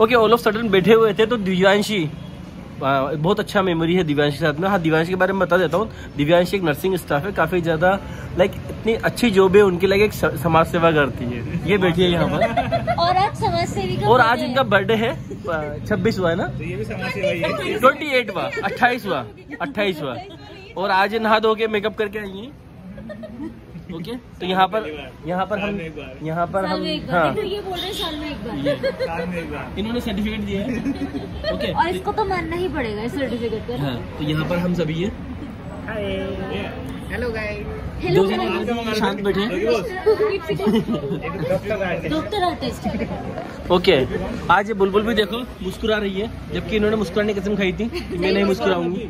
Okay all of sudden बैठे हुए थे तो दिव्यांशी बहुत अच्छा मेमोरी है दिव्यांशी के साथ में। हाँ दिव्यांशी के बारे में बता देता हूँ। दिव्यांशी एक नर्सिंग स्टाफ है काफ़ी ज़्यादा लाइक इतनी अच्छी जॉब है उनकी लाइक एक समाज सेवा करती है। ये बैठी है यहाँ पर। और आज समाज सेवी और आज इनका बर्थडे है छब्बीस हुआ है ना? तो ट्वेंटी एट हुआ अट्ठाईस हुआ अट्ठाईस हुआ और आज नहा धो के मेकअप करके आई है। ओके? तो यहाँ पर यहाँ पर हम यहाँ पर हम हाँ। ये बोल रहे साल में एक बार। ये। साल में एक बार। इन्होंने सर्टिफिकेट दिया है। ओके। और इसको तो मानना ही पड़ेगा इस सर्टिफिकेट पर हाँ तो यहाँ पर हम सभी है। हेलो गाइस हेलो जने शांत बैठे हैं। Doctor artist okay. आज ये बुलबुल भी देखो मुस्कुरा रही है जबकि इन्होंने मुस्कुराने की कसम खाई थी कि मैं नहीं मुस्कुराऊँगी।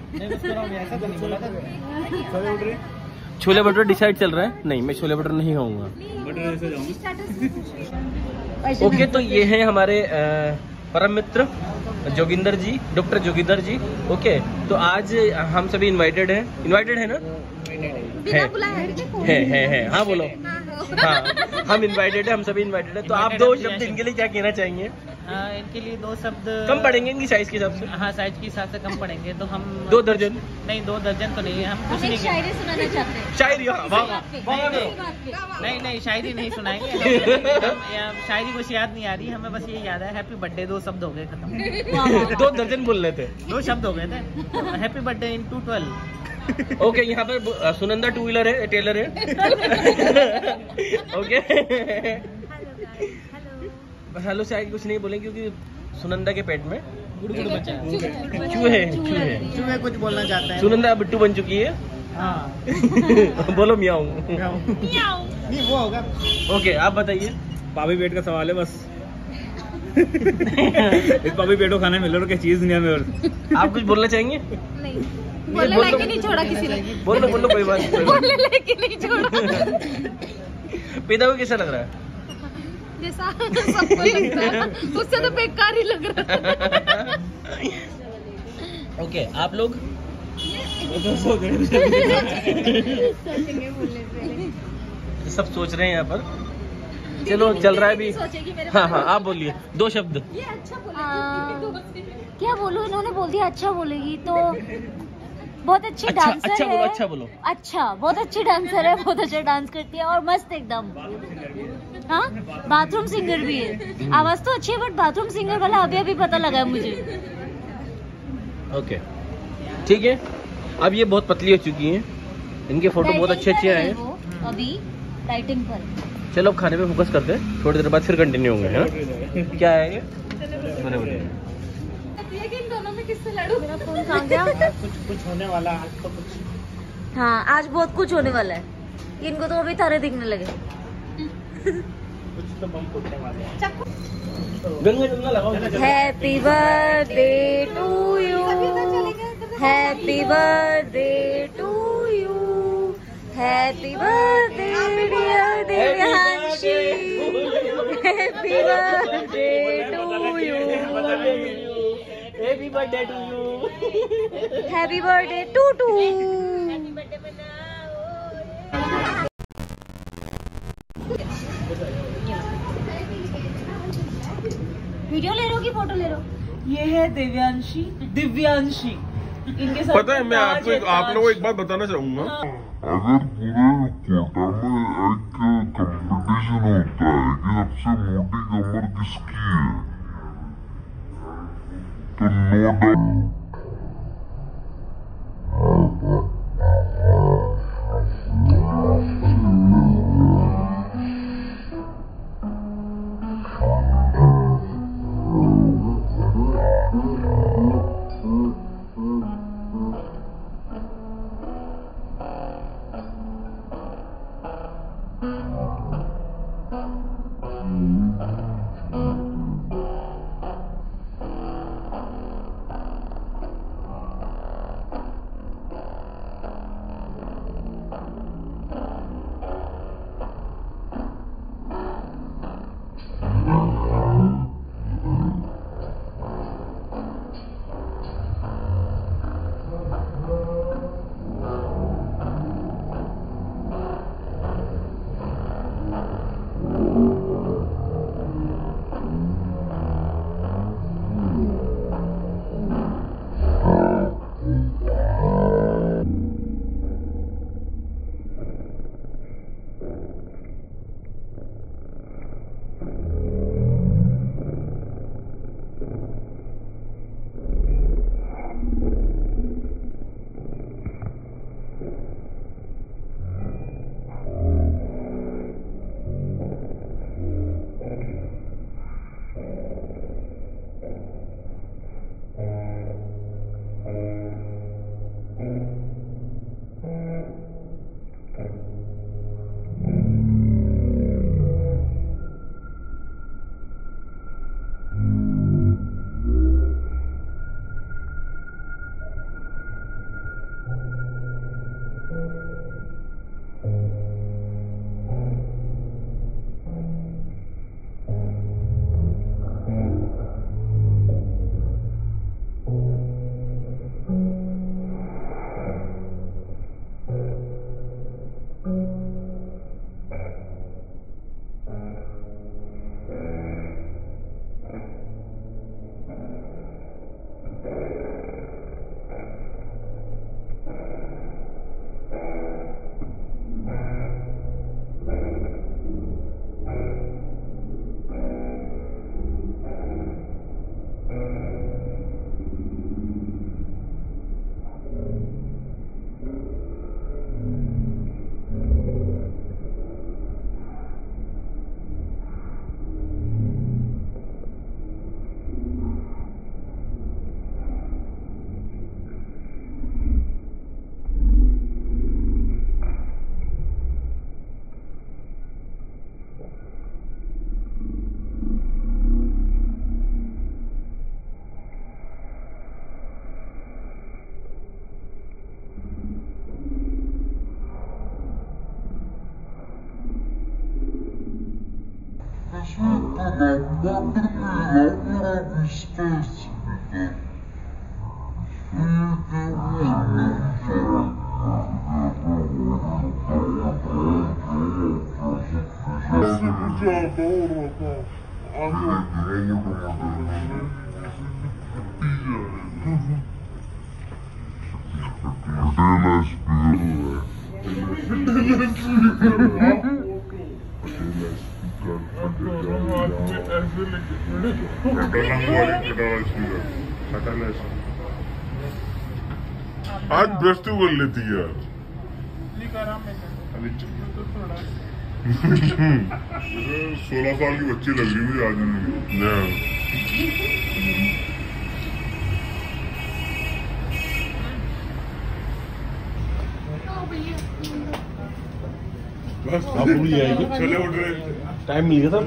छोले भटूरे डिसाइड चल रहा है। नहीं मैं छोले भटूरे नहीं खाऊँगा। ओके तो ये है हमारे परम मित्र जोगिंदर जी डॉक्टर जोगिंदर जी। ओके तो आज हम सभी इनवाइटेड हैं। इनवाइटेड है ना? है। है है है। हाँ बोलो। हाँ हम इनवाइटेड है हम सभी इनवाइटेड है। तो आप दो शब्द इनके लिए क्या कहना चाहेंगे? हाँ इनके लिए दो शब्द कम पड़ेंगे इनकी साइज़ के हिसाब से? हाँ साइज़ के हिसाब से कम पड़ेंगे तो हम दो दर्जन? नहीं दो दर्जन तो नहीं है हम कुछ नहीं शायरी सुनाना चाहते हैं। शायरी हाँ। नहीं नहीं शायरी नहीं सुनाएँगे। शायरी कुछ याद नहीं आ रही हमें बस ये याद है हैप्पी बर्थडे दो शब्द हो गए खत्म। वाह, वाह, वाह। दो दर्जन बोल रहे थे। दो शब्द हो गए थे। Happy birthday in two twelve okay okay, यहाँ पर सुनंदा टू व्हीलर है टेलर है। ओके हेलो शायद कुछ नहीं बोलेंगे क्योंकि सुनंदा के पेट में चूहे। चूहे मैं कुछ बोलना चाहता है। सुनंदा बिट्टू बन चुकी है। हाँ। बोलो मियाऊ। नहीं वो होगा। ओके आप बताइए। पापी पेट का सवाल है बस। इस पापी पेट को खाने मिल रहा क्या चीज़ दुनिया में और आप कुछ बोलना चाहेंगे? नहीं। बोल बोलने लायक नहीं छोड़ा किसी ने। बोल लो कोई बात नहीं, कोई बात बोलने लायक नहीं छोड़ा। नहीं। पैदा हुए कैसा लग रहा है? जैसा सबको लगता है। उससे तो बेकार ही लग रहा है। ओके आप लोग? सब सोच रहे हैं यहाँ पर। चलो चल रहा है अभी। मेरे हाँ हाँ आप बोलिए। दो शब्द। ये अच्छा बोलेगी। क्या बोलूँ? इन्होंने बोल दिया अच्छा बोलेगी। तो बहुत अच्छी अच्छा डांसर अच्छा है। बोलो अच्छा बोलो। अच्छा बहुत अच्छी डांसर है बहुत अच्छा डांस करती है और मस्त एकदम। हाँ? बाथरूम सिंगर भी है। आवाज़ तो अच्छी है बट बाथरूम सिंगर वाला अभी अभी पता लगा है मुझे। ओके ठीक है। अब ये बहुत पतली हो चुकी हैं। इनके फ़ोटो बहुत अच्छे अच्छे आए हैं है। अभी डाइटिंग पर। चलो अब खाने पे फोकस करते हैं। थोड़ी देर बाद फिर कंटिन्यू होंगे है? ना क्या है ये बड़े बड़े दोनों में किससे लड़ू? मेरा फ़ोन कहाँ गया? कुछ कुछ होने वाला आज तो कुछ। हाँ आज बहुत कुछ होने वाला है। इनको तो अभी तारे दिखने लगे। कुछ तो बम फूटने वाले हैं। गंगा जमुना लगाओ। Happy birthday to you happy birthday to you happy birthday dear Devyanshi happy birthday to you happy birthday to you happy birthday to to video ले रहे हो कि फ़ोटो ले रहे हो? ये है दिव्यांशी दिव्यांशी। इनके साथ पता है मैं आपको है, एक, आप लोगों को एक बात बताना चाहूँगा। अगर पूरे कोटा में एक कंपटीशन होता है कि सबसे मोटी कमर किसकी है? तो नो Realize आज ब्रश तो कर लेती है यार सोलह साल की बच्ची लग रही मुझे आज बस अब पूरी आएगी चले उठ रहे। टाइम मिल गया था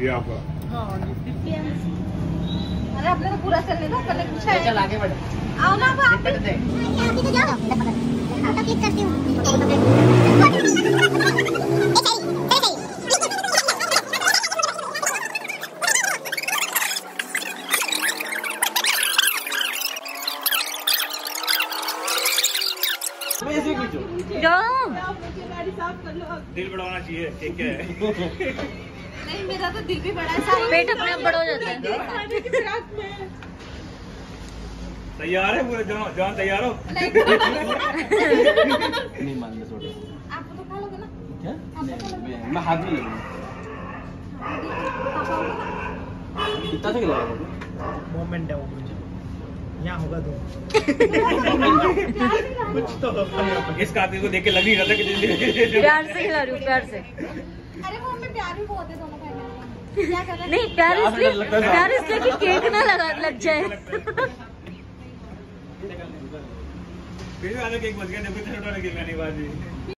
ये आपका। अरे आपने तो पूरा करने था पहले कुछ है। चल आगे बढ़। आओ ना आप आप भी। जाओ दिल बढ़ाना चाहिए ठीक है। नहीं मेरा तो दिल भी बड़ा है पेट अपने आप बड़ा हो जाता है। तैयार है पूरे जवान? जवान तैयार हो? नहीं। मान ले थोड़ा। आप तो खा लोगे ना। क्या? नहीं, मैं- मैं हाथ में ले लूँगा। कितना से खिलाया मोमेंट है वो मुझे। यहाँ होगा तो कुछ तो इस काके को देख के लग ही रहा था कि प्यार से खिला रही हूँ प्यार से। अरे वो हमें प्यार भी बहुत है दोनों का क्या कर रहे हैं? नहीं प्यार इसलिए प्यार इसलिए कि केक ना लगा लग जाए। फिर आने केक बच गया देखो छोटा लगे गाने बाजी